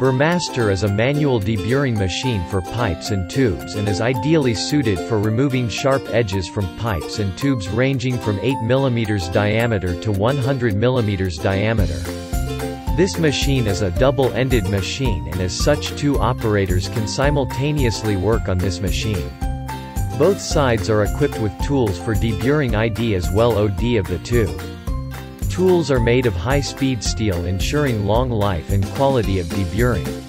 Burrmaster is a manual deburring machine for pipes and tubes and is ideally suited for removing sharp edges from pipes and tubes ranging from 8 mm diameter to 100 mm diameter. This machine is a double-ended machine and as such two operators can simultaneously work on this machine. Both sides are equipped with tools for deburring ID as well OD of the tube. Tools are made of high-speed steel ensuring long life and quality of deburring.